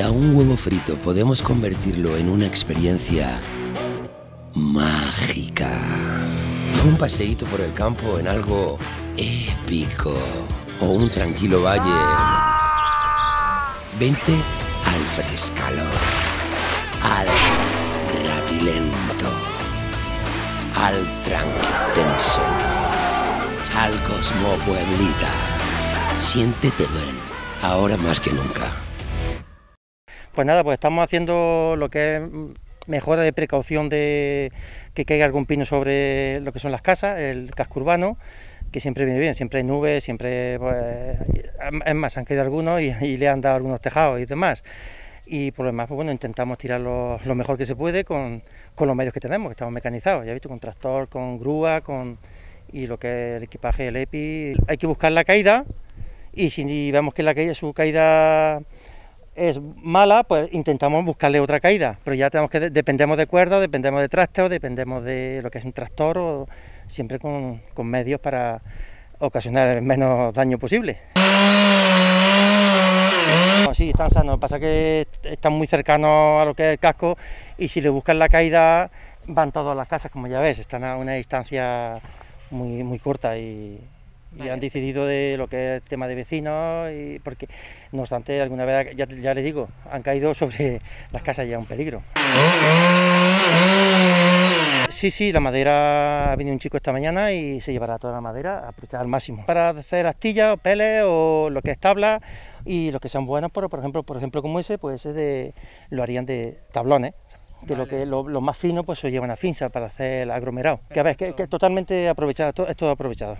a un huevo frito podemos convertirlo en una experiencia mágica. Un paseíto por el campo en algo épico. O un tranquilo valle. Vente al frescalo. Al rapilento. Al tranquitenso. Al cosmo pueblita. Siéntete bien, ahora más que nunca. Pues nada, pues estamos haciendo lo que es mejora de precaución de que caiga algún pino sobre lo que son las casas, el casco urbano, que siempre viene bien, siempre hay nubes, siempre, pues, es más, han caído algunos y, le han dado algunos tejados y demás. Y por lo demás, pues bueno, intentamos tirar lo, mejor que se puede con, con, los medios que tenemos, que estamos mecanizados, ya visto, con tractor, con grúa, con y lo que es el equipaje, el EPI. Hay que buscar la caída y si vemos que la caída, su caída es mala, pues intentamos buscarle otra caída, pero ya tenemos que dependemos de cuerdas, dependemos de trastes, dependemos de lo que es un tractor, o siempre con, medios para ocasionar el menos daño posible. Sí, están sanos, pasa que están muy cercanos a lo que es el casco y si le buscan la caída van todas las casas, como ya ves, están a una distancia muy, muy corta y, y han decidido de lo que es tema de vecinos, y porque no obstante, alguna vez, ya, ya les digo, han caído sobre las casas ya un peligro. Sí, sí, la madera, ha venido un chico esta mañana y se llevará toda la madera, a aprovechar al máximo. Para hacer astillas, o peles o lo que es tabla y los que sean buenos, por, por ejemplo, por ejemplo como ese, pues ese de, lo harían de tablones que lo que lo, más fino pues se llevan a finza para hacer el aglomerado. Que a ver, que, que totalmente aprovechado, es todo aprovechado.